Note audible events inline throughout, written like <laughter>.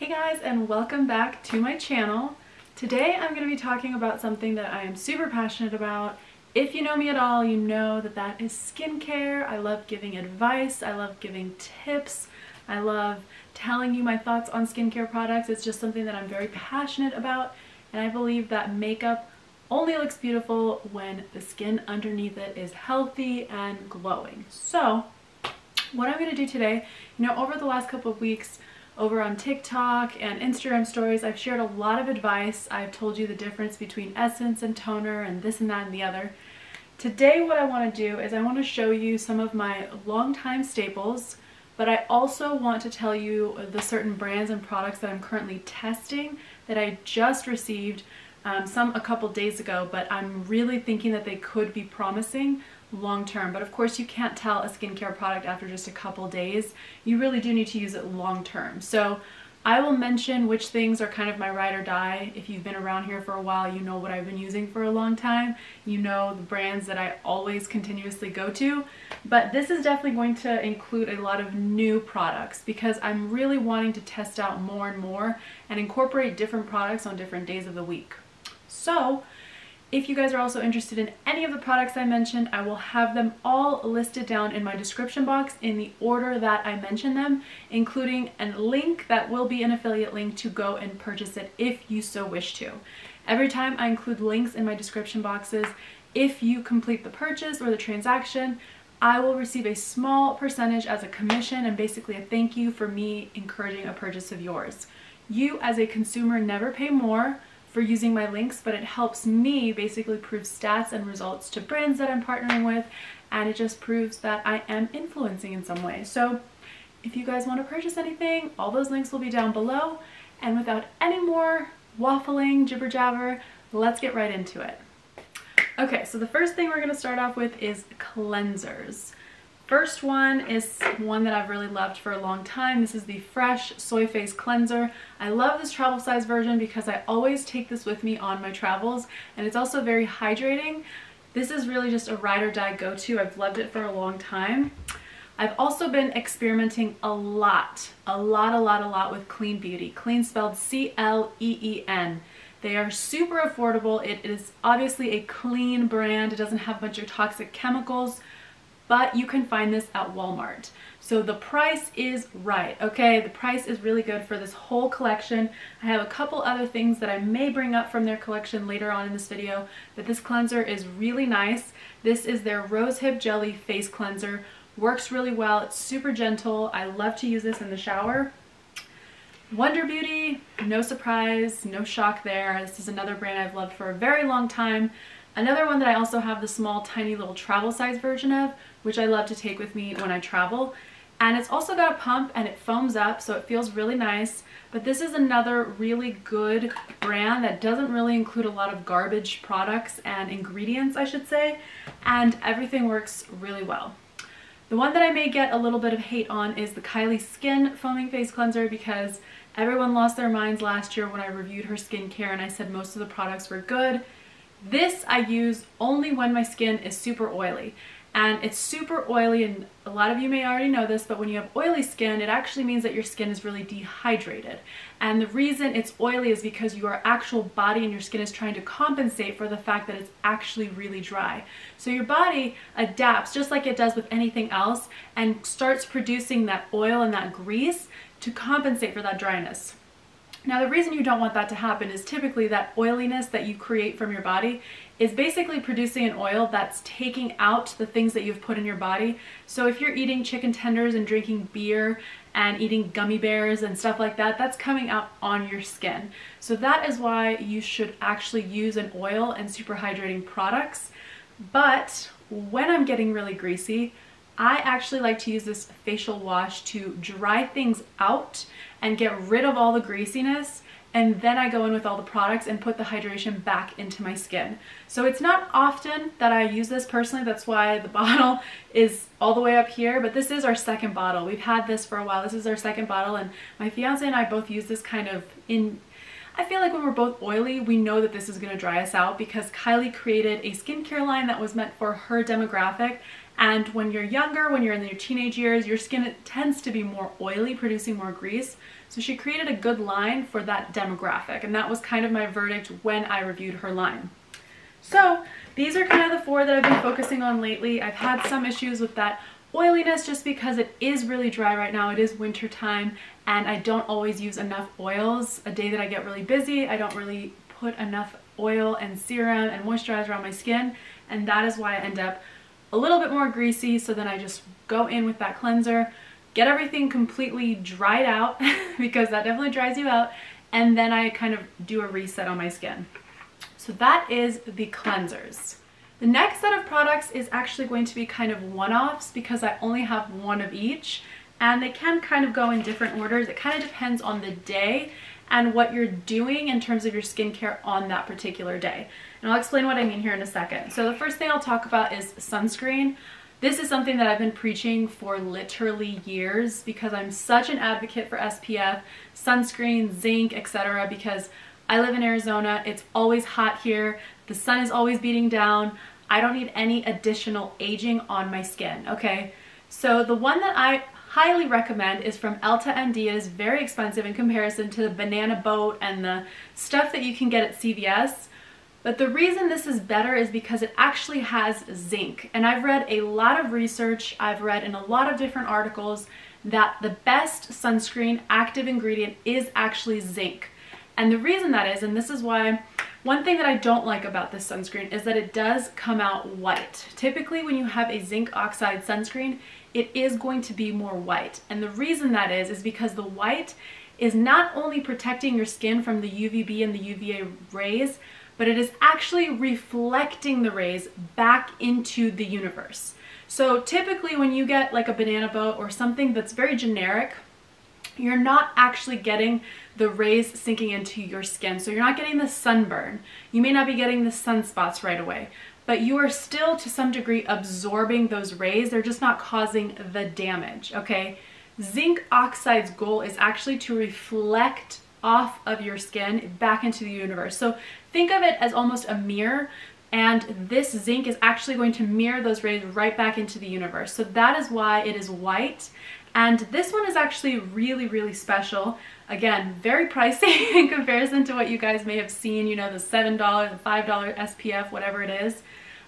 Hey guys and welcome back to my channel. Today I'm going to be talking about something that I am super passionate about. If you know me at all, you know that that is skincare. I love giving advice, I love giving tips, I love telling you my thoughts on skincare products. It's just something that I'm very passionate about and I believe that makeup only looks beautiful when the skin underneath it is healthy and glowing. So what I'm going to do today, you know, over the last couple of weeks, over on TikTok and Instagram stories, I've shared a lot of advice. I've told you the difference between essence and toner and this and that and the other. Today what I want to do is I want to show you some of my longtime staples, but I also want to tell you the certain brands and products that I'm currently testing that I just received um, some a couple days ago, but I'm really thinking that they could be promising long term. But of course you can't tell a skincare product after just a couple days. You really do need to use it long term. So I will mention which things are kind of my ride or die. If you've been around here for a while, you know what I've been using for a long time. You know the brands that I always continuously go to. But this is definitely going to include a lot of new products because I'm really wanting to test out more and more and incorporate different products on different days of the week. So if you guys are also interested in any of the products I mentioned, I will have them all listed down in my description box in the order that I mentioned them, including a link that will be an affiliate link to go and purchase it if you so wish to. Every time I include links in my description boxes, if you complete the purchase or the transaction, I will receive a small percentage as a commission and basically a thank you for me encouraging a purchase of yours. You as a consumer never pay more for using my links, but it helps me basically prove stats and results to brands that I'm partnering with, and it just proves that I am influencing in some way. So if you guys want to purchase anything, all those links will be down below. And without any more waffling, jibber jabber, let's get right into it. Okay, so the first thing we're going to start off with is cleansers. First one is one that I've really loved for a long time. This is the Fresh Soy Face Cleanser. I love this travel size version because I always take this with me on my travels and it's also very hydrating. This is really just a ride or die go-to. I've loved it for a long time. I've also been experimenting a lot, a lot, a lot, a lot with Cleen Beauty. Cleen spelled C-L-E-E-N. They are super affordable. It is obviously a clean brand. It doesn't have a bunch of toxic chemicals but you can find this at Walmart. So the price is right, okay? The price is really good for this whole collection. I have a couple other things that I may bring up from their collection later on in this video, but this cleanser is really nice. This is their Rosehip Jelly Face Cleanser. Works really well. It's super gentle. I love to use this in the shower. Wander Beauty, no surprise, no shock there. This is another brand I've loved for a very long time. Another one that I also have the small tiny little travel size version of, which I love to take with me when I travel. And it's also got a pump and it foams up so it feels really nice. But this is another really good brand that doesn't really include a lot of garbage products and ingredients I should say. And everything works really well. The one that I may get a little bit of hate on is the Kylie Skin Foaming Face Cleanser because everyone lost their minds last year when I reviewed her skincare and I said most of the products were good. This I use only when my skin is super oily. And it's super oily and a lot of you may already know this but when you have oily skin it actually means that your skin is really dehydrated. And the reason it's oily is because your actual body and your skin is trying to compensate for the fact that it's actually really dry. So your body adapts just like it does with anything else and starts producing that oil and that grease to compensate for that dryness now the reason you don't want that to happen is typically that oiliness that you create from your body is basically producing an oil that's taking out the things that you've put in your body. So if you're eating chicken tenders and drinking beer and eating gummy bears and stuff like that, that's coming out on your skin. So that is why you should actually use an oil and super hydrating products. But when I'm getting really greasy, I actually like to use this facial wash to dry things out and get rid of all the greasiness and then I go in with all the products and put the hydration back into my skin. So it's not often that I use this personally, that's why the <laughs> bottle is all the way up here, but this is our second bottle. We've had this for a while, this is our second bottle, and my fiance and I both use this kind of in I feel like when we're both oily, we know that this is going to dry us out because Kylie created a skincare line that was meant for her demographic and when you're younger, when you're in your teenage years, your skin tends to be more oily, producing more grease. So she created a good line for that demographic and that was kind of my verdict when I reviewed her line. So these are kind of the four that I've been focusing on lately. I've had some issues with that oiliness just because it is really dry right now. It is winter time and I don't always use enough oils. A day that I get really busy, I don't really put enough oil and serum and moisturizer on my skin and that is why I end up a little bit more greasy so then I just go in with that cleanser, get everything completely dried out <laughs> because that definitely dries you out and then I kind of do a reset on my skin. So that is the cleansers. The next set of products is actually going to be kind of one-offs because I only have one of each and they can kind of go in different orders. It kind of depends on the day and what you're doing in terms of your skincare on that particular day. And I'll explain what I mean here in a second. So the first thing I'll talk about is sunscreen. This is something that I've been preaching for literally years because I'm such an advocate for SPF, sunscreen, zinc, etc. because I live in Arizona, it's always hot here, the sun is always beating down, I don't need any additional aging on my skin, okay? So the one that I highly recommend is from EltaMD. It is very expensive in comparison to the Banana Boat and the stuff that you can get at CVS. But the reason this is better is because it actually has zinc. And I've read a lot of research, I've read in a lot of different articles that the best sunscreen active ingredient is actually zinc. And the reason that is, and this is why one thing that I don't like about this sunscreen is that it does come out white. Typically when you have a zinc oxide sunscreen, it is going to be more white. And the reason that is, is because the white is not only protecting your skin from the UVB and the UVA rays, but it is actually reflecting the rays back into the universe. So typically when you get like a banana boat or something that's very generic, you're not actually getting the rays sinking into your skin. So you're not getting the sunburn. You may not be getting the sunspots right away, but you are still to some degree absorbing those rays. They're just not causing the damage, okay? Zinc oxide's goal is actually to reflect off of your skin back into the universe. So think of it as almost a mirror and this zinc is actually going to mirror those rays right back into the universe. So that is why it is white and this one is actually really, really special. Again, very pricey <laughs> in comparison to what you guys may have seen, you know, the $7, the $5 SPF, whatever it is.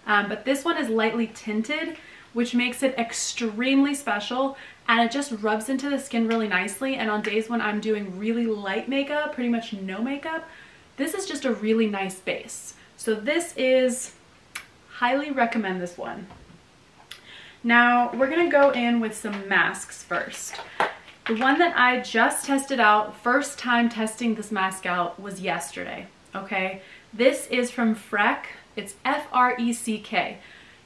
Um, but this one is lightly tinted, which makes it extremely special and it just rubs into the skin really nicely. And on days when I'm doing really light makeup, pretty much no makeup, this is just a really nice base. So this is, highly recommend this one. Now we're gonna go in with some masks first. The one that I just tested out, first time testing this mask out was yesterday, okay? This is from Freck, it's F-R-E-C-K.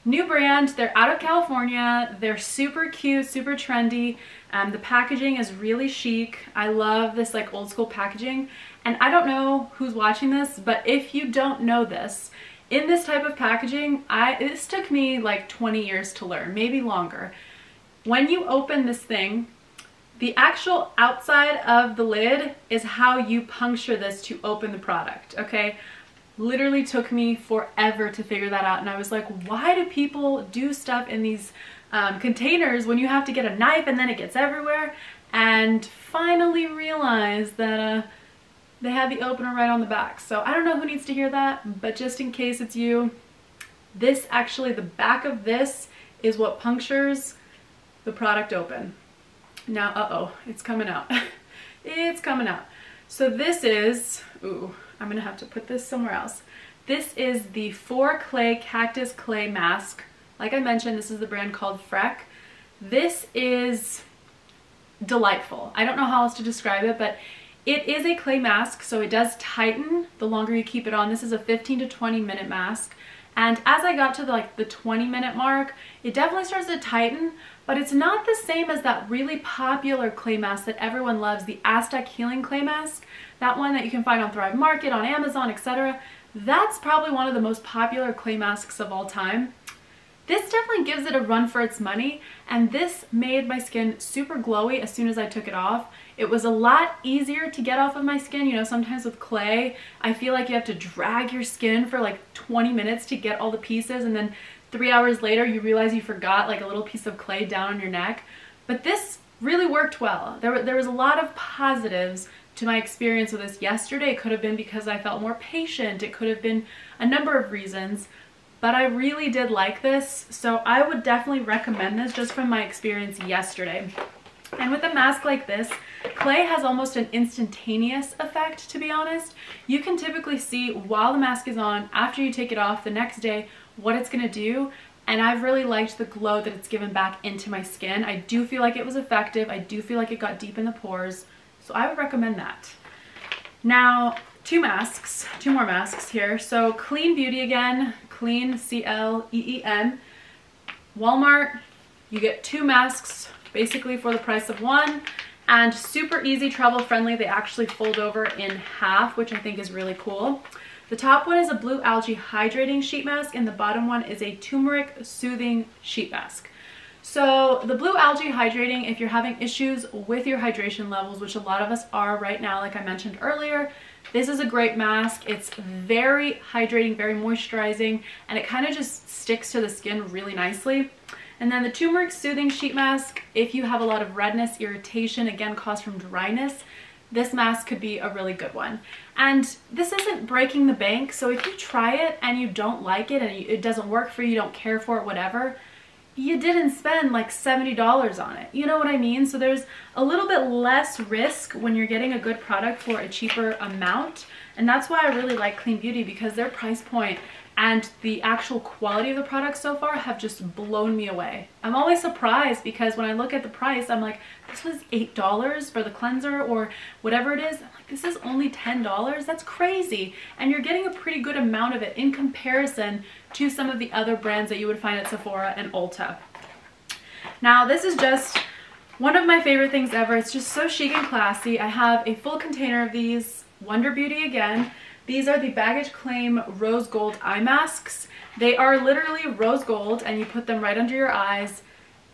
New brand, they're out of California, they're super cute, super trendy. Um, the packaging is really chic. I love this like old school packaging. And I don't know who's watching this, but if you don't know this, in this type of packaging, I this took me like 20 years to learn, maybe longer. When you open this thing, the actual outside of the lid is how you puncture this to open the product, okay? Literally took me forever to figure that out and I was like, why do people do stuff in these um, containers when you have to get a knife and then it gets everywhere? And finally realized that uh, they had the opener right on the back. So I don't know who needs to hear that, but just in case it's you, this actually, the back of this is what punctures the product open. Now, uh-oh, it's coming out. <laughs> it's coming out. So this is, ooh, I'm gonna have to put this somewhere else. This is the 4Clay Cactus Clay Mask. Like I mentioned, this is the brand called Freck. This is delightful. I don't know how else to describe it, but it is a clay mask, so it does tighten the longer you keep it on. This is a 15 to 20 minute mask. And as I got to the, like the 20 minute mark, it definitely starts to tighten, but it's not the same as that really popular clay mask that everyone loves, the Aztec Healing Clay Mask. That one that you can find on Thrive Market, on Amazon, etc. That's probably one of the most popular clay masks of all time. This definitely gives it a run for its money and this made my skin super glowy as soon as I took it off. It was a lot easier to get off of my skin. You know, sometimes with clay, I feel like you have to drag your skin for like 20 minutes to get all the pieces and then three hours later you realize you forgot like a little piece of clay down on your neck. But this really worked well. There, there was a lot of positives to my experience with this yesterday. It could have been because I felt more patient. It could have been a number of reasons, but I really did like this. So I would definitely recommend this just from my experience yesterday. And with a mask like this, clay has almost an instantaneous effect, to be honest. You can typically see while the mask is on, after you take it off the next day, what it's gonna do. And I've really liked the glow that it's given back into my skin. I do feel like it was effective. I do feel like it got deep in the pores. So I would recommend that. Now, two masks, two more masks here. So Cleen Beauty again, Cleen, C-L-E-E-N. Walmart, you get two masks basically for the price of one and super easy, travel friendly. They actually fold over in half, which I think is really cool. The top one is a blue algae hydrating sheet mask and the bottom one is a turmeric soothing sheet mask. So the blue algae hydrating, if you're having issues with your hydration levels, which a lot of us are right now, like I mentioned earlier, this is a great mask. It's very hydrating, very moisturizing, and it kind of just sticks to the skin really nicely. And then the turmeric soothing sheet mask, if you have a lot of redness, irritation, again caused from dryness, this mask could be a really good one. And this isn't breaking the bank, so if you try it and you don't like it and it doesn't work for you, don't care for it, whatever, you didn't spend like $70 on it. You know what I mean? So there's a little bit less risk when you're getting a good product for a cheaper amount. And that's why I really like Cleen Beauty because their price point and the actual quality of the product so far have just blown me away. I'm always surprised because when I look at the price, I'm like, this was $8 for the cleanser or whatever it is. This is only $10? That's crazy. And you're getting a pretty good amount of it in comparison to some of the other brands that you would find at Sephora and Ulta. Now, this is just one of my favorite things ever. It's just so chic and classy. I have a full container of these, Wander Beauty again. These are the Baggage Claim Rose Gold Eye Masks. They are literally rose gold and you put them right under your eyes.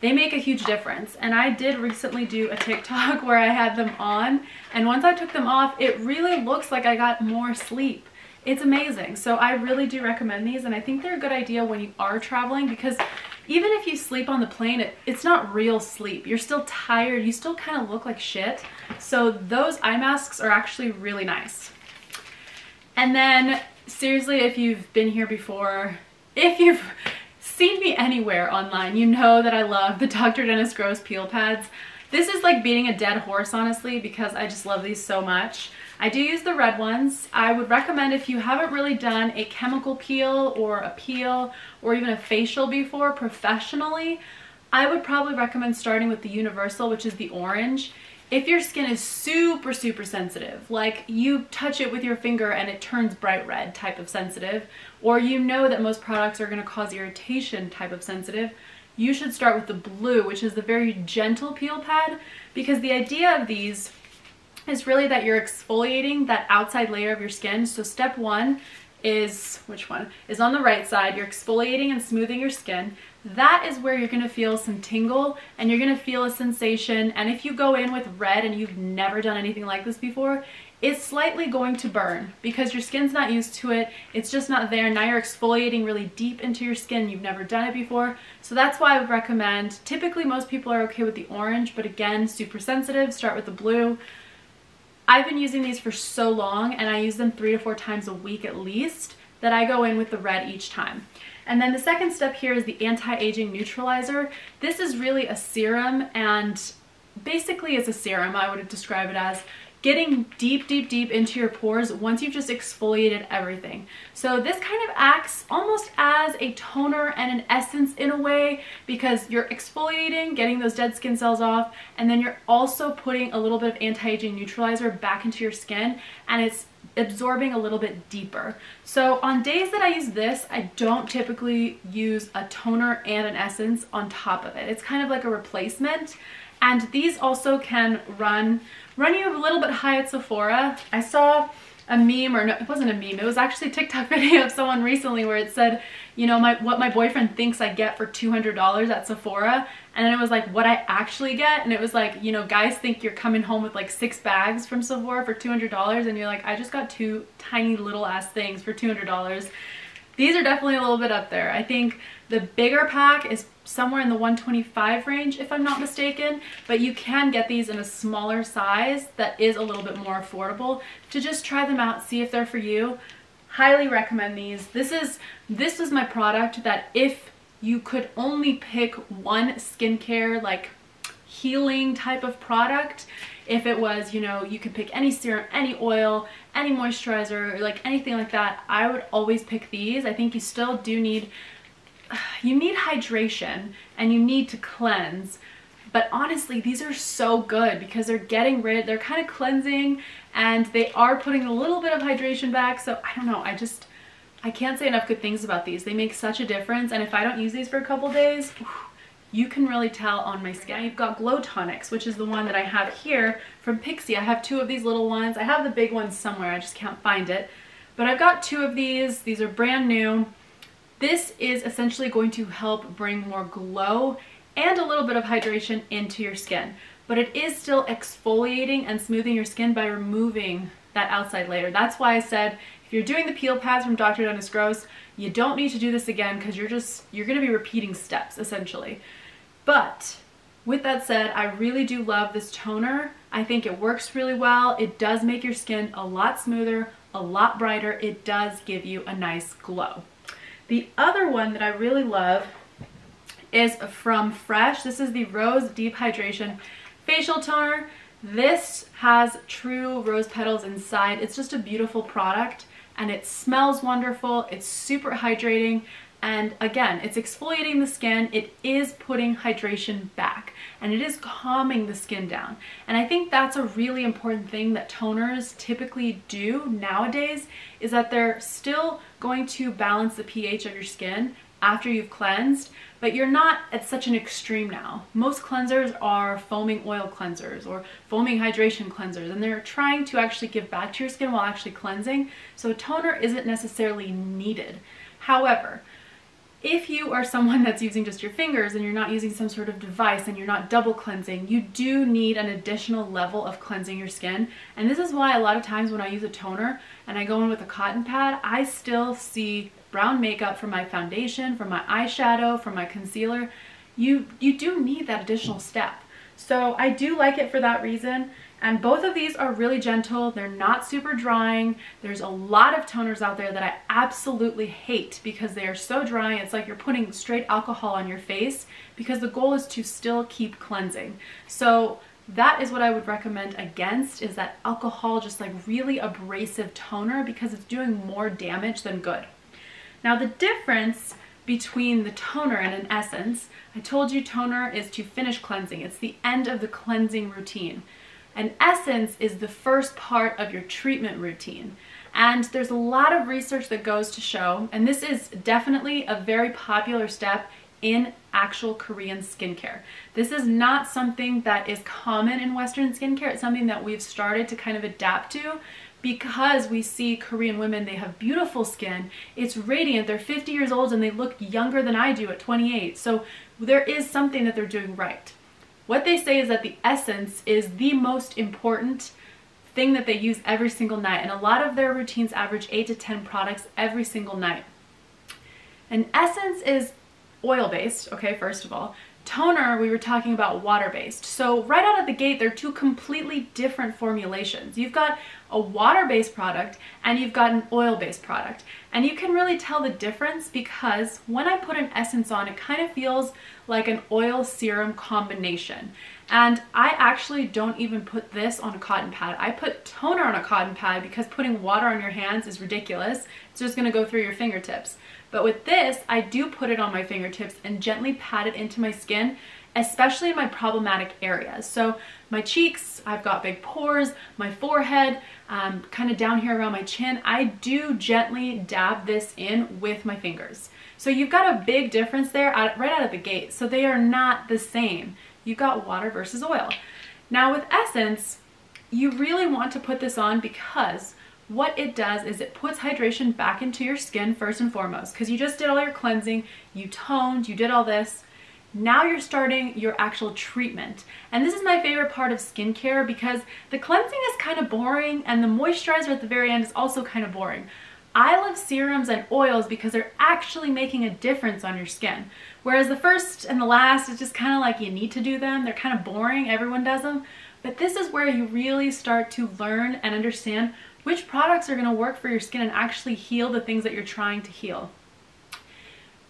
They make a huge difference. And I did recently do a TikTok <laughs> where I had them on and once I took them off, it really looks like I got more sleep. It's amazing. So I really do recommend these and I think they're a good idea when you are traveling because even if you sleep on the plane, it, it's not real sleep. You're still tired. You still kind of look like shit. So those eye masks are actually really nice. And then seriously, if you've been here before, <laughs> if you've seen me anywhere online, you know that I love the Dr. Dennis Gross peel pads. This is like beating a dead horse, honestly, because I just love these so much. I do use the red ones. I would recommend if you haven't really done a chemical peel or a peel or even a facial before professionally, I would probably recommend starting with the Universal, which is the orange if your skin is super, super sensitive, like you touch it with your finger and it turns bright red type of sensitive, or you know that most products are gonna cause irritation type of sensitive, you should start with the blue, which is the very gentle peel pad, because the idea of these is really that you're exfoliating that outside layer of your skin. So step one is, which one? Is on the right side. You're exfoliating and smoothing your skin that is where you're gonna feel some tingle and you're gonna feel a sensation. And if you go in with red and you've never done anything like this before, it's slightly going to burn because your skin's not used to it. It's just not there. Now you're exfoliating really deep into your skin. You've never done it before. So that's why I would recommend, typically most people are okay with the orange, but again, super sensitive, start with the blue. I've been using these for so long and I use them three to four times a week at least that I go in with the red each time. And then the second step here is the anti-aging neutralizer. This is really a serum and basically it's a serum, I would describe it as getting deep, deep, deep into your pores once you've just exfoliated everything. So this kind of acts almost as a toner and an essence in a way because you're exfoliating, getting those dead skin cells off, and then you're also putting a little bit of anti-aging neutralizer back into your skin and it's absorbing a little bit deeper. So on days that I use this, I don't typically use a toner and an essence on top of it. It's kind of like a replacement. And these also can run, run you a little bit high at Sephora. I saw a meme, or no, it wasn't a meme, it was actually a TikTok <laughs> video of someone recently where it said, you know, my what my boyfriend thinks I get for $200 at Sephora. And then it was like what I actually get. And it was like, you know, guys think you're coming home with like six bags from Sephora for $200. And you're like, I just got two tiny little ass things for $200. These are definitely a little bit up there. I think the bigger pack is somewhere in the 125 range if I'm not mistaken, but you can get these in a smaller size that is a little bit more affordable to just try them out, see if they're for you. Highly recommend these. This is this is my product that if you could only pick one skincare like healing type of product, if it was, you know, you could pick any serum, any oil, any moisturizer, like anything like that, I would always pick these. I think you still do need <sighs> you need hydration and you need to cleanse. But honestly, these are so good because they're getting rid, they're kind of cleansing and they are putting a little bit of hydration back. So I don't know, I just, I can't say enough good things about these. They make such a difference. And if I don't use these for a couple days, you can really tell on my skin. You've got Glow Tonics, which is the one that I have here from Pixi. I have two of these little ones. I have the big one somewhere, I just can't find it. But I've got two of these. These are brand new. This is essentially going to help bring more glow and a little bit of hydration into your skin. But it is still exfoliating and smoothing your skin by removing that outside layer. That's why I said if you're doing the peel pads from Dr. Dennis Gross, you don't need to do this again because you're just, you're going to be repeating steps essentially. But with that said, I really do love this toner. I think it works really well. It does make your skin a lot smoother, a lot brighter. It does give you a nice glow. The other one that I really love is from Fresh. This is the Rose Deep Hydration Facial Toner. This has true rose petals inside. It's just a beautiful product and it smells wonderful. It's super hydrating and again, it's exfoliating the skin. It is putting hydration back and it is calming the skin down. And I think that's a really important thing that toners typically do nowadays is that they're still going to balance the pH of your skin after you've cleansed, but you're not at such an extreme now. Most cleansers are foaming oil cleansers or foaming hydration cleansers, and they're trying to actually give back to your skin while actually cleansing, so toner isn't necessarily needed. However, if you are someone that's using just your fingers and you're not using some sort of device and you're not double cleansing, you do need an additional level of cleansing your skin. And this is why a lot of times when I use a toner and I go in with a cotton pad, I still see brown makeup from my foundation, from my eyeshadow, from my concealer. You, you do need that additional step. So I do like it for that reason. And both of these are really gentle. They're not super drying. There's a lot of toners out there that I absolutely hate because they are so dry. It's like you're putting straight alcohol on your face because the goal is to still keep cleansing. So that is what I would recommend against is that alcohol, just like really abrasive toner because it's doing more damage than good. Now the difference between the toner and an essence, I told you toner is to finish cleansing. It's the end of the cleansing routine. An essence is the first part of your treatment routine. And there's a lot of research that goes to show, and this is definitely a very popular step in actual Korean skincare. This is not something that is common in Western skincare. It's something that we've started to kind of adapt to because we see Korean women, they have beautiful skin. It's radiant. They're 50 years old and they look younger than I do at 28. So there is something that they're doing right. What they say is that the essence is the most important thing that they use every single night. And a lot of their routines average 8 to 10 products every single night. And essence is oil-based, okay, first of all. Toner, we were talking about water-based. So right out of the gate, they're two completely different formulations. You've got a water-based product and you've got an oil-based product. And you can really tell the difference because when I put an essence on, it kind of feels like an oil serum combination. And I actually don't even put this on a cotton pad. I put toner on a cotton pad because putting water on your hands is ridiculous. It's just gonna go through your fingertips. But with this, I do put it on my fingertips and gently pat it into my skin, especially in my problematic areas. So my cheeks, I've got big pores, my forehead, um, kind of down here around my chin, I do gently dab this in with my fingers. So you've got a big difference there right out of the gate. So they are not the same. You've got water versus oil. Now with Essence, you really want to put this on because what it does is it puts hydration back into your skin first and foremost because you just did all your cleansing, you toned, you did all this. Now you're starting your actual treatment. And this is my favorite part of skincare because the cleansing is kind of boring and the moisturizer at the very end is also kind of boring. I love serums and oils because they're actually making a difference on your skin. Whereas the first and the last is just kind of like you need to do them. They're kind of boring. Everyone does them. But this is where you really start to learn and understand which products are going to work for your skin and actually heal the things that you're trying to heal.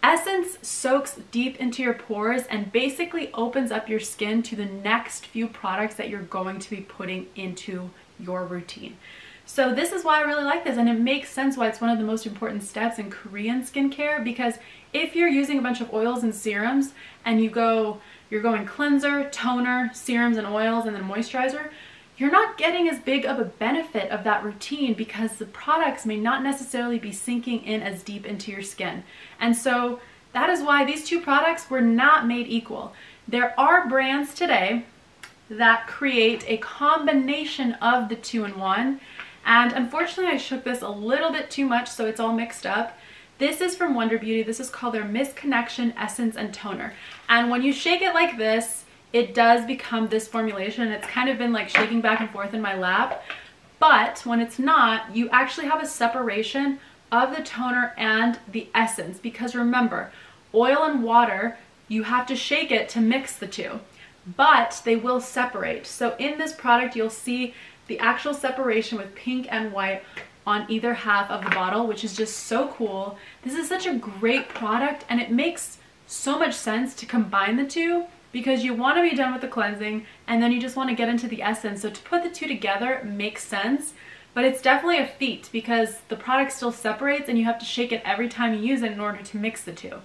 Essence soaks deep into your pores and basically opens up your skin to the next few products that you're going to be putting into your routine. So this is why I really like this and it makes sense why it's one of the most important steps in Korean skincare because if you're using a bunch of oils and serums and you go, you're going cleanser, toner, serums and oils and then moisturizer, you're not getting as big of a benefit of that routine because the products may not necessarily be sinking in as deep into your skin. And so that is why these two products were not made equal. There are brands today that create a combination of the two-in-one and unfortunately I shook this a little bit too much so it's all mixed up. This is from Wander Beauty. This is called their Mist Connection Essence and Toner. And when you shake it like this, it does become this formulation. It's kind of been like shaking back and forth in my lap. But when it's not, you actually have a separation of the toner and the essence. Because remember, oil and water, you have to shake it to mix the two. But they will separate. So in this product, you'll see the actual separation with pink and white on either half of the bottle, which is just so cool. This is such a great product and it makes so much sense to combine the two because you want to be done with the cleansing and then you just want to get into the essence. So to put the two together makes sense, but it's definitely a feat because the product still separates and you have to shake it every time you use it in order to mix the two.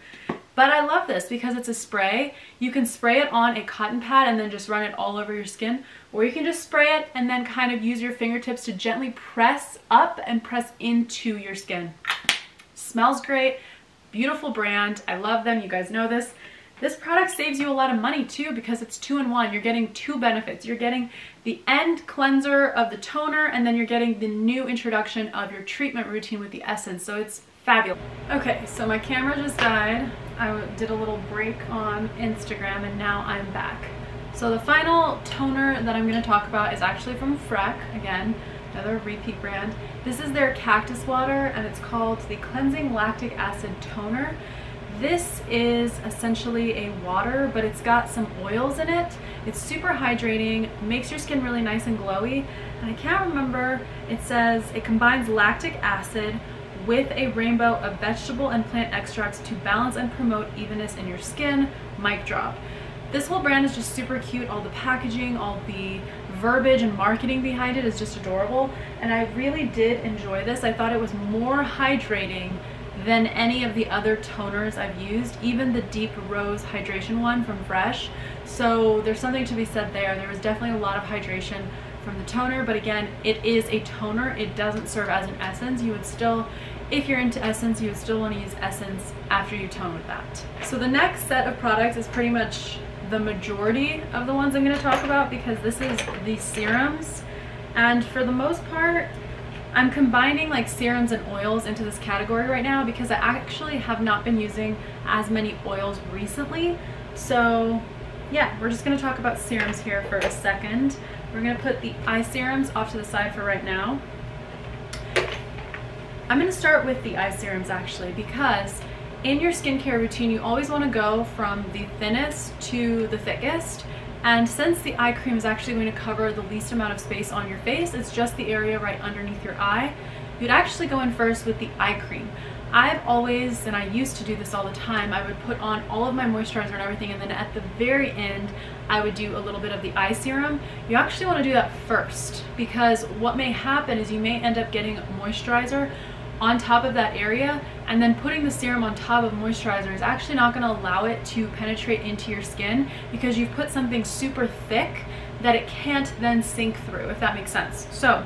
But I love this because it's a spray. You can spray it on a cotton pad and then just run it all over your skin. Or you can just spray it and then kind of use your fingertips to gently press up and press into your skin. Smells great. Beautiful brand. I love them. You guys know this. This product saves you a lot of money too because it's two in one. You're getting two benefits. You're getting the end cleanser of the toner and then you're getting the new introduction of your treatment routine with the essence. So it's fabulous. Okay, so my camera just died. I did a little break on Instagram and now I'm back. So the final toner that I'm going to talk about is actually from Freck, again, another repeat brand. This is their cactus water and it's called the Cleansing Lactic Acid Toner. This is essentially a water, but it's got some oils in it. It's super hydrating, makes your skin really nice and glowy. And I can't remember, it says it combines lactic acid with a rainbow of vegetable and plant extracts to balance and promote evenness in your skin, mic drop. This whole brand is just super cute. All the packaging, all the verbiage and marketing behind it is just adorable. And I really did enjoy this. I thought it was more hydrating than any of the other toners I've used, even the Deep Rose Hydration one from Fresh. So there's something to be said there. There was definitely a lot of hydration from the toner, but again, it is a toner. It doesn't serve as an essence. You would still if you're into essence, you would still want to use essence after you tone with that. So the next set of products is pretty much the majority of the ones I'm going to talk about because this is the serums. And for the most part, I'm combining like serums and oils into this category right now because I actually have not been using as many oils recently. So yeah, we're just going to talk about serums here for a second. We're going to put the eye serums off to the side for right now. I'm going to start with the eye serums actually because in your skincare routine you always want to go from the thinnest to the thickest and since the eye cream is actually going to cover the least amount of space on your face, it's just the area right underneath your eye, you'd actually go in first with the eye cream. I've always, and I used to do this all the time, I would put on all of my moisturizer and everything and then at the very end I would do a little bit of the eye serum. You actually want to do that first because what may happen is you may end up getting moisturizer on top of that area and then putting the serum on top of moisturizer is actually not going to allow it to penetrate into your skin because you've put something super thick that it can't then sink through if that makes sense. So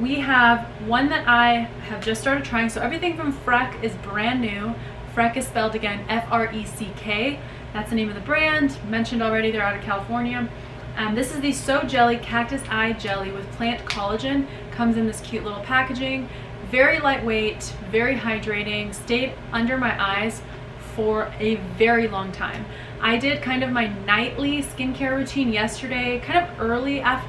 we have one that I have just started trying. So everything from Freck is brand new. Freck is spelled again F-R-E-C-K. That's the name of the brand. Mentioned already, they're out of California. Um, this is the So Jelly Cactus Eye Jelly with plant collagen. Comes in this cute little packaging. Very lightweight, very hydrating, stayed under my eyes for a very long time. I did kind of my nightly skincare routine yesterday, kind of early after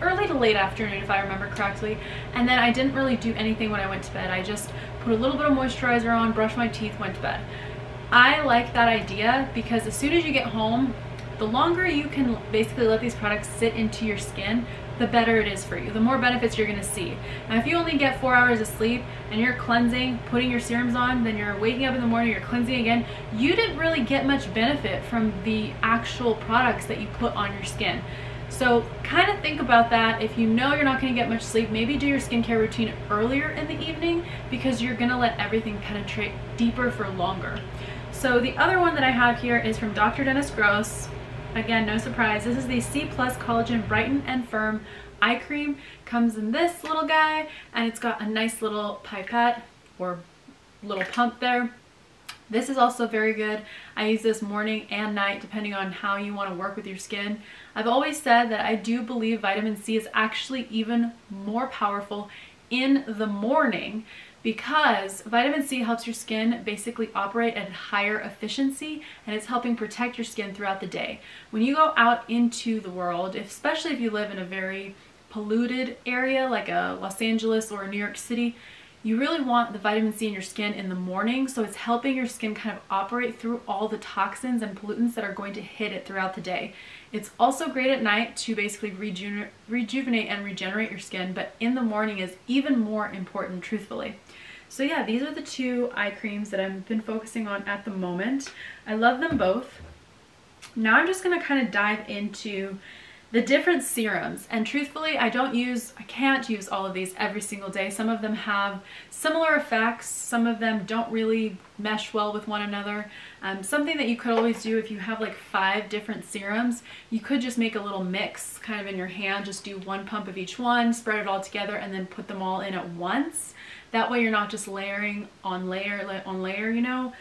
early to late afternoon if I remember correctly. And then I didn't really do anything when I went to bed. I just put a little bit of moisturizer on, brushed my teeth, went to bed. I like that idea because as soon as you get home, the longer you can basically let these products sit into your skin, the better it is for you, the more benefits you're gonna see. Now if you only get four hours of sleep and you're cleansing, putting your serums on, then you're waking up in the morning, you're cleansing again, you didn't really get much benefit from the actual products that you put on your skin. So kind of think about that. If you know you're not gonna get much sleep, maybe do your skincare routine earlier in the evening because you're gonna let everything penetrate deeper for longer. So the other one that I have here is from Dr. Dennis Gross. Again, no surprise. This is the C Plus Collagen Brighten and Firm Eye Cream. Comes in this little guy and it's got a nice little pipette or little pump there. This is also very good. I use this morning and night depending on how you want to work with your skin. I've always said that I do believe vitamin C is actually even more powerful in the morning because vitamin C helps your skin basically operate at a higher efficiency and it's helping protect your skin throughout the day. When you go out into the world, especially if you live in a very polluted area like a Los Angeles or New York City, you really want the vitamin C in your skin in the morning so it's helping your skin kind of operate through all the toxins and pollutants that are going to hit it throughout the day. It's also great at night to basically reju rejuvenate and regenerate your skin but in the morning is even more important truthfully. So yeah, these are the two eye creams that I've been focusing on at the moment. I love them both. Now I'm just going to kind of dive into the different serums. And truthfully I don't use I can't use all of these every single day. Some of them have similar effects. Some of them don't really mesh well with one another. Um, something that you could always do if you have like five different serums you could just make a little mix kind of in your hand. Just do one pump of each one spread it all together and then put them all in at once. That way you're not just layering on layer on layer you know?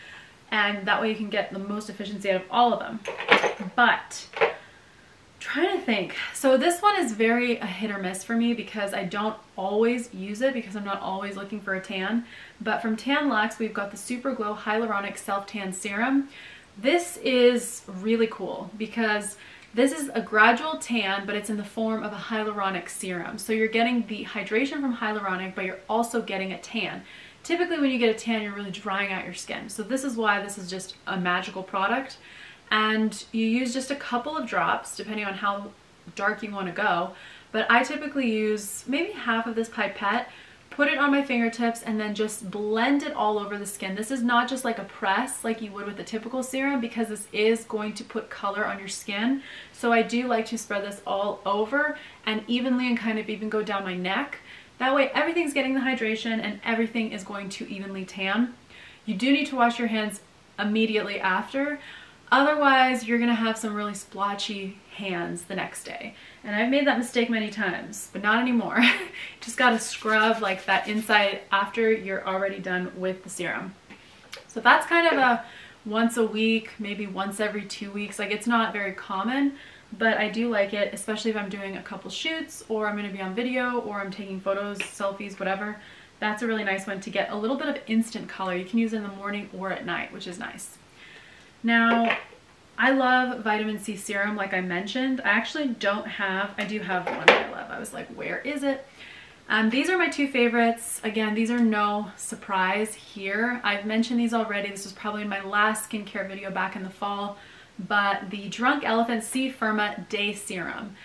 And that way you can get the most efficiency out of all of them. But trying to think. So this one is very a hit or miss for me because I don't always use it because I'm not always looking for a tan. But from Tan-Luxe, we've got the Super Glow Hyaluronic Self Tan Serum. This is really cool because this is a gradual tan, but it's in the form of a hyaluronic serum. So you're getting the hydration from hyaluronic, but you're also getting a tan. Typically when you get a tan, you're really drying out your skin. So this is why this is just a magical product and you use just a couple of drops depending on how dark you want to go but I typically use maybe half of this pipette put it on my fingertips and then just blend it all over the skin. This is not just like a press like you would with a typical serum because this is going to put color on your skin. So I do like to spread this all over and evenly and kind of even go down my neck. That way everything's getting the hydration and everything is going to evenly tan. You do need to wash your hands immediately after, Otherwise, you're gonna have some really splotchy hands the next day. And I've made that mistake many times, but not anymore. <laughs> Just gotta scrub like that inside after you're already done with the serum. So that's kind of a once a week, maybe once every two weeks. Like it's not very common, but I do like it, especially if I'm doing a couple shoots or I'm gonna be on video or I'm taking photos, selfies, whatever. That's a really nice one to get a little bit of instant color. You can use it in the morning or at night, which is nice. Now, I love vitamin C serum, like I mentioned. I actually don't have, I do have one that I love. I was like, where is it? Um, these are my two favorites. Again, these are no surprise here. I've mentioned these already. This was probably my last skincare video back in the fall, but the Drunk Elephant C Firma Day Serum.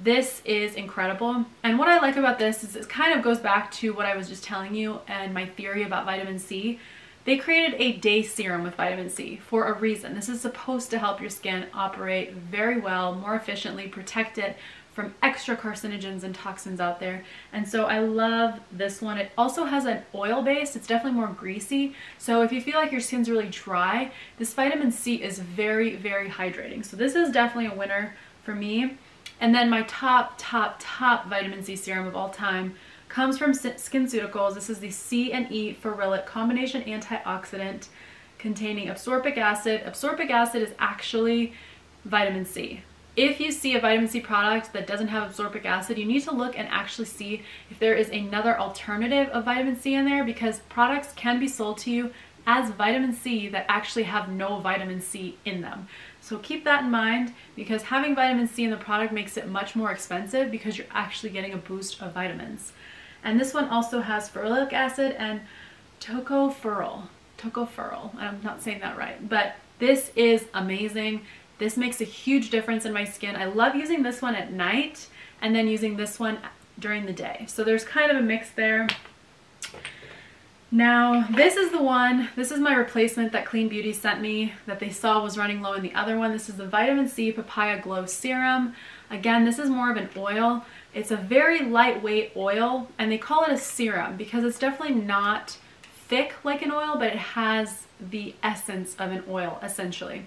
This is incredible. And what I like about this is it kind of goes back to what I was just telling you and my theory about vitamin C. They created a day serum with vitamin C for a reason. This is supposed to help your skin operate very well, more efficiently, protect it from extra carcinogens and toxins out there. And so I love this one. It also has an oil base. It's definitely more greasy. So if you feel like your skin's really dry, this vitamin C is very, very hydrating. So this is definitely a winner for me. And then my top, top, top vitamin C serum of all time Comes from SkinCeuticals. This is the C and E ferulic combination antioxidant containing ascorbic acid. Ascorbic acid is actually vitamin C. If you see a vitamin C product that doesn't have ascorbic acid, you need to look and actually see if there is another alternative of vitamin C in there because products can be sold to you as vitamin C that actually have no vitamin C in them. So keep that in mind because having vitamin C in the product makes it much more expensive because you're actually getting a boost of vitamins. And this one also has ferulic acid and tocopherol. Tocopherol. I'm not saying that right, but this is amazing. This makes a huge difference in my skin. I love using this one at night and then using this one during the day. So there's kind of a mix there. Now, this is the one, this is my replacement that Cleen Beauty sent me that they saw was running low in the other one. This is the Vitamin C Papaya Glow Serum. Again, this is more of an oil. It's a very lightweight oil and they call it a serum because it's definitely not thick like an oil, but it has the essence of an oil essentially.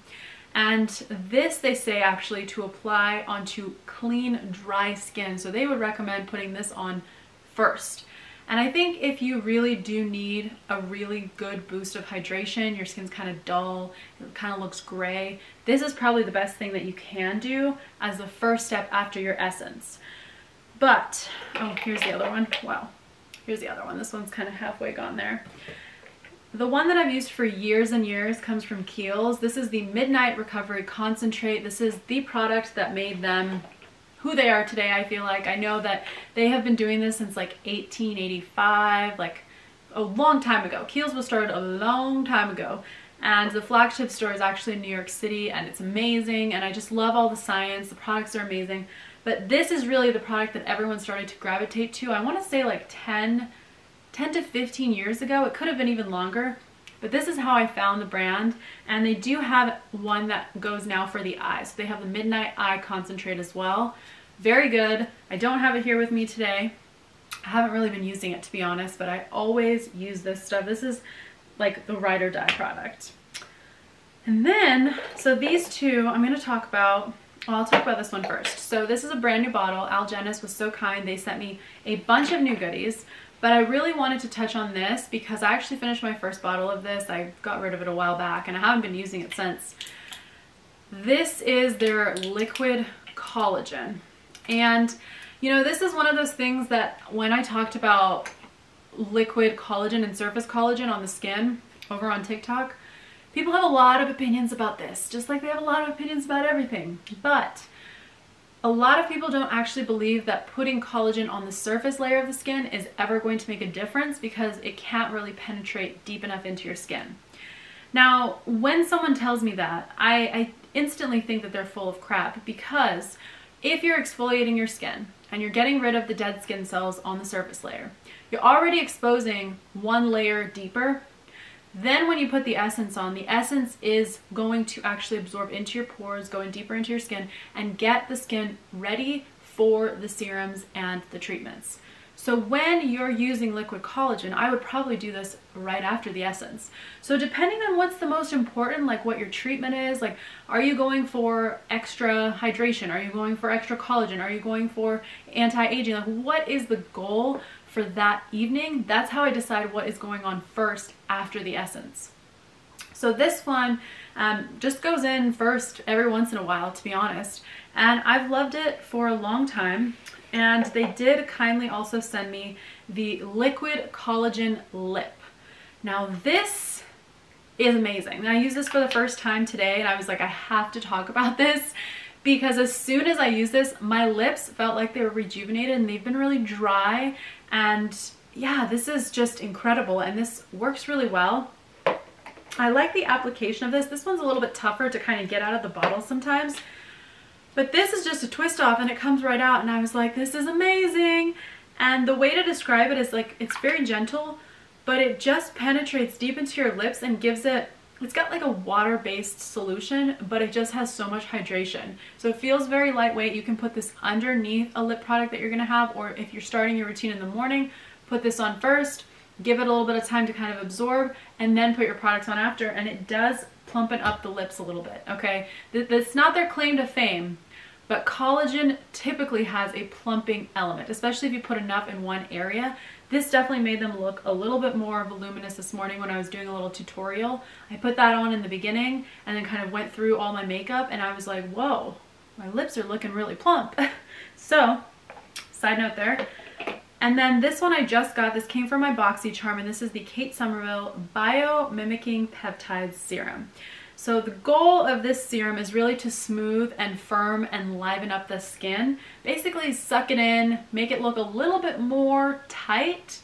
And this they say actually to apply onto clean, dry skin. So they would recommend putting this on first. And I think if you really do need a really good boost of hydration, your skin's kind of dull, it kind of looks gray, this is probably the best thing that you can do as the first step after your essence. But, oh, here's the other one. Wow. Here's the other one. This one's kind of halfway gone there. The one that I've used for years and years comes from Kiehl's. This is the Midnight Recovery Concentrate. This is the product that made them who they are today, I feel like. I know that they have been doing this since like 1885, like a long time ago. Kiehl's was started a long time ago. And the flagship store is actually in New York City and it's amazing and I just love all the science. The products are amazing. But this is really the product that everyone started to gravitate to. I want to say like 10 10 to 15 years ago. It could have been even longer. But this is how I found the brand. And they do have one that goes now for the eyes. They have the Midnight Eye Concentrate as well. Very good. I don't have it here with me today. I haven't really been using it to be honest, but I always use this stuff. This is like the ride or die product. And then, so these two, I'm going to talk about, well, I'll talk about this one first. So this is a brand new bottle. Algenist was so kind. They sent me a bunch of new goodies. But I really wanted to touch on this because I actually finished my first bottle of this. I got rid of it a while back and I haven't been using it since. This is their liquid collagen. And, you know, this is one of those things that when I talked about liquid collagen and surface collagen on the skin over on TikTok, people have a lot of opinions about this, just like they have a lot of opinions about everything. But a lot of people don't actually believe that putting collagen on the surface layer of the skin is ever going to make a difference because it can't really penetrate deep enough into your skin. Now, when someone tells me that, I, I instantly think that they're full of crap because if you're exfoliating your skin and you're getting rid of the dead skin cells on the surface layer, you're already exposing one layer deeper then when you put the essence on, the essence is going to actually absorb into your pores, going deeper into your skin, and get the skin ready for the serums and the treatments. So when you're using liquid collagen, I would probably do this right after the essence. So depending on what's the most important, like what your treatment is, like are you going for extra hydration? Are you going for extra collagen? Are you going for anti-aging? Like what is the goal for that evening, that's how I decide what is going on first after the essence. So this one um, just goes in first every once in a while, to be honest. And I've loved it for a long time. And they did kindly also send me the Liquid Collagen Lip. Now this is amazing. I used this for the first time today and I was like, I have to talk about <laughs> this because as soon as I used this, my lips felt like they were rejuvenated and they've been really dry and yeah, this is just incredible and this works really well. I like the application of this. This one's a little bit tougher to kind of get out of the bottle sometimes. But this is just a twist off and it comes right out and I was like, this is amazing. And the way to describe it is like, it's very gentle, but it just penetrates deep into your lips and gives it it's got like a water-based solution, but it just has so much hydration. So it feels very lightweight. You can put this underneath a lip product that you're gonna have, or if you're starting your routine in the morning, put this on first, give it a little bit of time to kind of absorb, and then put your products on after, and it does plumpen up the lips a little bit, okay? That's not their claim to fame, but collagen typically has a plumping element, especially if you put enough in one area. This definitely made them look a little bit more voluminous this morning when I was doing a little tutorial. I put that on in the beginning and then kind of went through all my makeup and I was like, whoa, my lips are looking really plump. <laughs> so, side note there. And then this one I just got, this came from my BoxyCharm and this is the Kate Somerville Bio Mimicking Peptide Serum. So the goal of this serum is really to smooth and firm and liven up the skin. Basically suck it in, make it look a little bit more tight,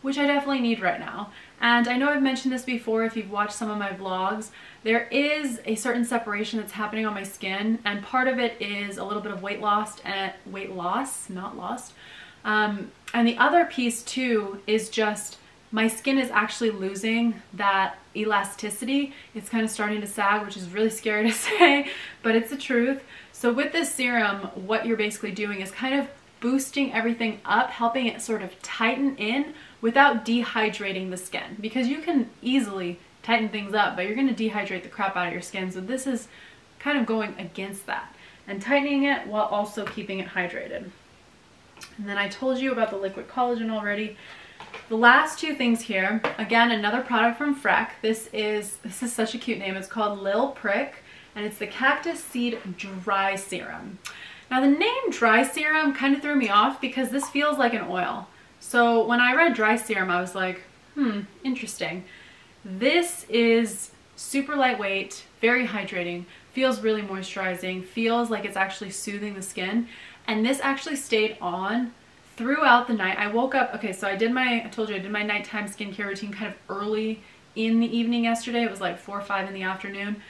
which I definitely need right now. And I know I've mentioned this before if you've watched some of my vlogs, there is a certain separation that's happening on my skin and part of it is a little bit of weight loss and weight loss, not lost. Um, and the other piece too is just my skin is actually losing that elasticity. It's kind of starting to sag, which is really scary <laughs> to say, but it's the truth. So with this serum, what you're basically doing is kind of boosting everything up, helping it sort of tighten in without dehydrating the skin because you can easily tighten things up, but you're gonna dehydrate the crap out of your skin. So this is kind of going against that and tightening it while also keeping it hydrated. And then I told you about the liquid collagen already. The last two things here, again, another product from Freck. This is, this is such a cute name. It's called Lil Prick, and it's the Cactus Seed Dry Serum. Now the name dry serum kind of threw me off because this feels like an oil. So when I read dry serum, I was like, hmm, interesting. This is super lightweight, very hydrating, feels really moisturizing, feels like it's actually soothing the skin. And this actually stayed on throughout the night. I woke up, okay, so I did my, I told you I did my nighttime skincare routine kind of early in the evening yesterday. It was like four or five in the afternoon.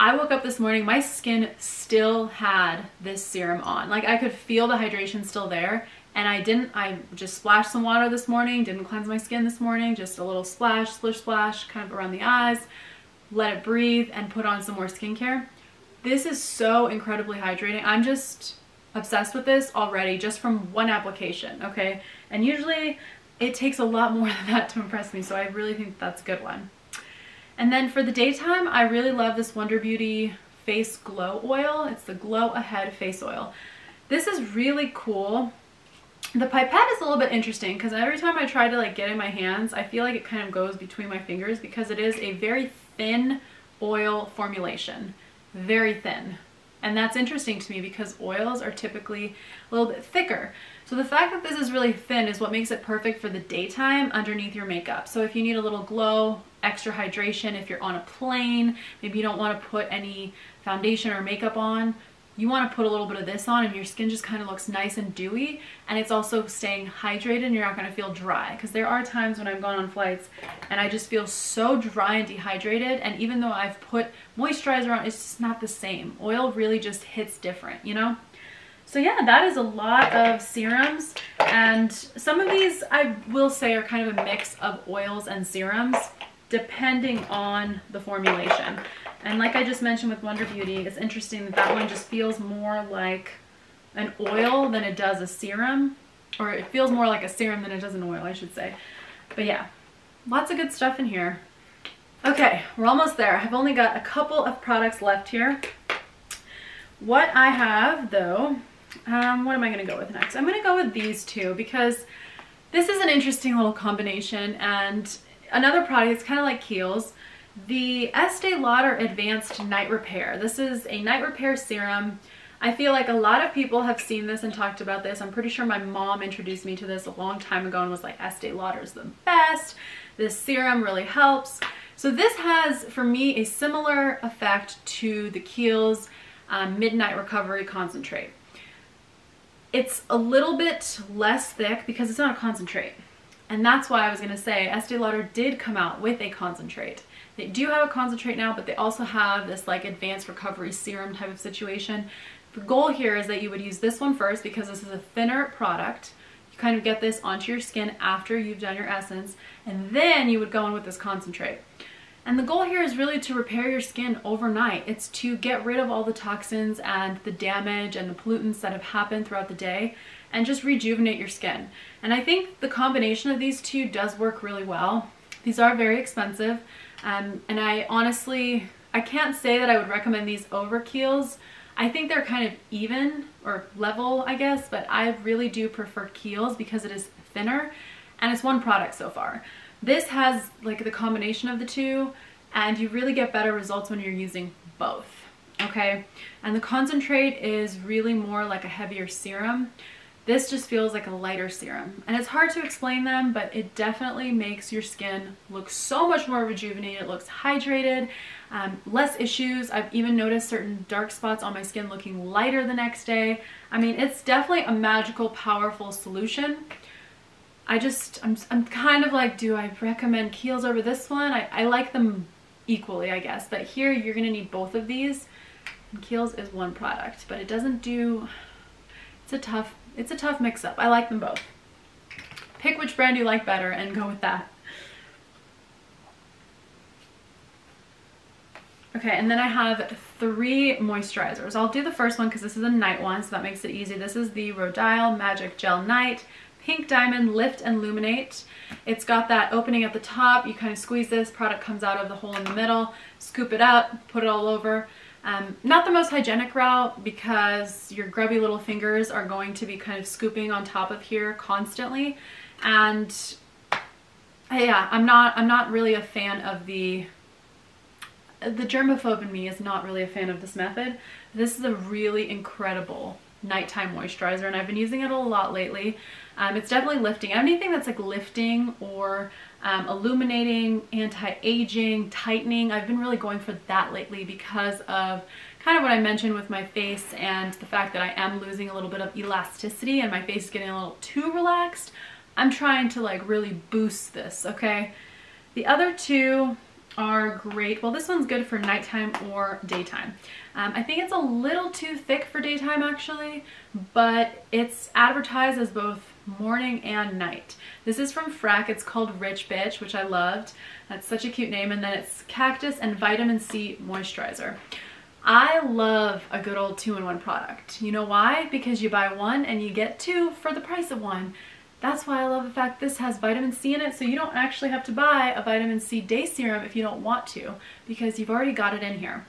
I woke up this morning, my skin still had this serum on. Like I could feel the hydration still there and I didn't, I just splashed some water this morning, didn't cleanse my skin this morning, just a little splash, splish splash, kind of around the eyes, let it breathe and put on some more skincare. This is so incredibly hydrating. I'm just, obsessed with this already just from one application, okay? And usually it takes a lot more <laughs> than that to impress me, so I really think that's a good one. And then for the daytime, I really love this Wander Beauty Face Glow Oil. It's the Glow Ahead Face Oil. This is really cool. The pipette is a little bit interesting because every time I try to like get in my hands, I feel like it kind of goes between my fingers because it is a very thin oil formulation. Very thin. And that's interesting to me because oils are typically a little bit thicker. So the fact that this is really thin is what makes it perfect for the daytime underneath your makeup. So if you need a little glow, extra hydration, if you're on a plane, maybe you don't want to put any foundation or makeup on, you want to put a little bit of this on and your skin just kind of looks nice and dewy and it's also staying hydrated and you're not going to feel dry. Because there are times when I'm gone on flights and I just feel so dry and dehydrated and even though I've put moisturizer on it's just not the same. Oil really just hits different you know? So yeah that is a lot of serums and some of these I will say are kind of a mix of oils and serums depending on the formulation and like I just mentioned with Wander Beauty, it's interesting that that one just feels more like an oil than it does a serum. Or it feels more like a serum than it does an oil, I should say. But yeah, lots of good stuff in here. Okay, we're almost there. I've only got a couple of products left here. What I have, though, um, what am I going to go with next? I'm going to go with these two because this is an interesting little combination and another product, it's kind of like Kiehl's. The Estee Lauder Advanced Night Repair. This is a night repair serum. I feel like a lot of people have seen this and talked about this. I'm pretty sure my mom introduced me to this a long time ago and was like, Estee Lauder is the best. This serum really helps. So this has, for me, a similar effect to the Kiehl's um, Midnight Recovery Concentrate. It's a little bit less thick because it's not a concentrate. And that's why I was going to say Estee Lauder did come out with a concentrate. They do have a concentrate now, but they also have this like advanced recovery serum type of situation. The goal here is that you would use this one first because this is a thinner product. You kind of get this onto your skin after you've done your essence, and then you would go in with this concentrate. And the goal here is really to repair your skin overnight. It's to get rid of all the toxins and the damage and the pollutants that have happened throughout the day and just rejuvenate your skin. And I think the combination of these two does work really well. These are very expensive. Um, and I honestly, I can't say that I would recommend these over Kiehl's. I think they're kind of even or level, I guess, but I really do prefer Kiehl's because it is thinner and it's one product so far. This has like the combination of the two and you really get better results when you're using both, okay? And the concentrate is really more like a heavier serum. This just feels like a lighter serum. And it's hard to explain them, but it definitely makes your skin look so much more rejuvenated. It looks hydrated, um, less issues. I've even noticed certain dark spots on my skin looking lighter the next day. I mean, it's definitely a magical, powerful solution. I just, I'm, I'm kind of like, do I recommend Kiehl's over this one? I, I like them equally, I guess. But here, you're going to need both of these. And Kiehl's is one product, but it doesn't do, it's a tough it's a tough mix-up. I like them both. Pick which brand you like better and go with that. Okay, and then I have three moisturizers. I'll do the first one because this is a night one, so that makes it easy. This is the Rodial Magic Gel Night Pink Diamond Lift and Luminate. It's got that opening at the top. You kind of squeeze this, product comes out of the hole in the middle, scoop it up, put it all over. Um, not the most hygienic route because your grubby little fingers are going to be kind of scooping on top of here constantly. And yeah, I'm not, I'm not really a fan of the, the germaphobe in me is not really a fan of this method. This is a really incredible nighttime moisturizer and I've been using it a lot lately. Um, it's definitely lifting. Anything that's like lifting or um, illuminating, anti-aging, tightening. I've been really going for that lately because of kind of what I mentioned with my face and the fact that I am losing a little bit of elasticity and my face is getting a little too relaxed. I'm trying to like really boost this, okay? The other two are great. Well, this one's good for nighttime or daytime. Um, I think it's a little too thick for daytime actually, but it's advertised as both morning and night. This is from Freck. It's called Rich Bitch, which I loved. That's such a cute name. And then it's Cactus and Vitamin C Moisturizer. I love a good old two-in-one product. You know why? Because you buy one and you get two for the price of one. That's why I love the fact this has vitamin C in it, so you don't actually have to buy a vitamin C day serum if you don't want to, because you've already got it in here.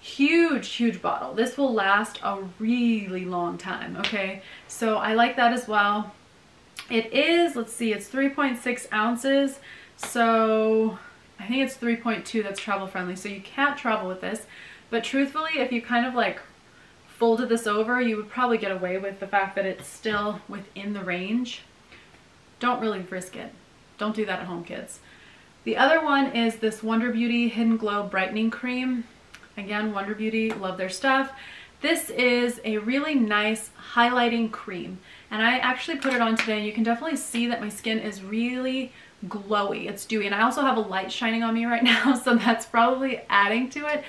Huge, huge bottle. This will last a really long time, okay? So I like that as well. It is, let's see, it's 3.6 ounces, so I think it's 3.2 that's travel friendly, so you can't travel with this. But truthfully, if you kind of like folded this over, you would probably get away with the fact that it's still within the range. Don't really risk it. Don't do that at home, kids. The other one is this Wander Beauty Hidden Glow Brightening Cream. Again, Wander Beauty, love their stuff. This is a really nice highlighting cream. And I actually put it on today and you can definitely see that my skin is really glowy. It's dewy. And I also have a light shining on me right <laughs> now, so that's probably adding to it.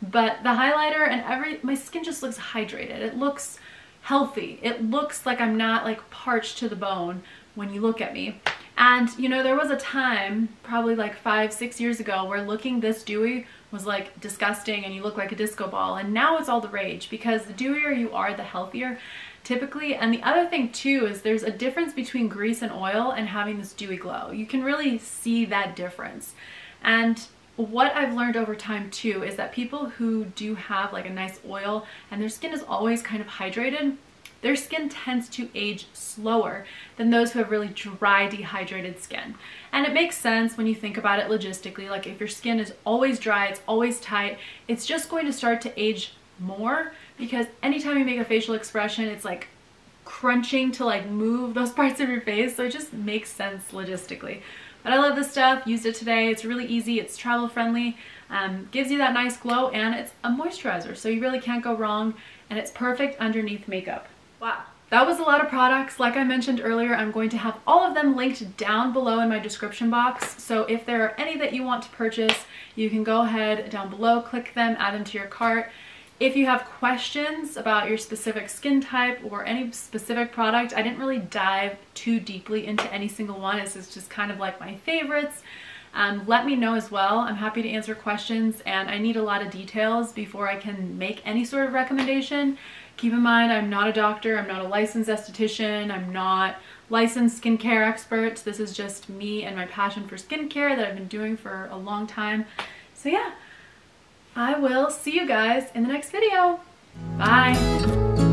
But the highlighter and every, my skin just looks hydrated. It looks healthy. It looks like I'm not like parched to the bone when you look at me. And you know, there was a time, probably like five, six years ago, where looking this dewy was like disgusting and you look like a disco ball. And now it's all the rage because the dewier you are, the healthier typically. And the other thing too is there's a difference between grease and oil and having this dewy glow. You can really see that difference. And what I've learned over time too is that people who do have like a nice oil and their skin is always kind of hydrated, their skin tends to age slower than those who have really dry, dehydrated skin. And it makes sense when you think about it logistically, like if your skin is always dry, it's always tight, it's just going to start to age more because anytime you make a facial expression, it's like crunching to like move those <laughs> parts of your face. So it just makes sense logistically. But I love this stuff, used it today. It's really easy, it's travel friendly, um, gives you that nice glow, and it's a moisturizer, so you really can't go wrong, and it's perfect underneath makeup. Wow. That was a lot of products. Like I mentioned earlier, I'm going to have all of them linked down below in my description box. So if there are any that you want to purchase, you can go ahead down below, click them, add them to your cart. If you have questions about your specific skin type or any specific product, I didn't really dive too deeply into any single one. This is just kind of like my favorites. Um, let me know as well. I'm happy to answer questions and I need a lot of details before I can make any sort of recommendation. Keep in mind, I'm not a doctor, I'm not a licensed esthetician, I'm not licensed skincare expert. This is just me and my passion for skincare that I've been doing for a long time. So yeah, I will see you guys in the next video. Bye.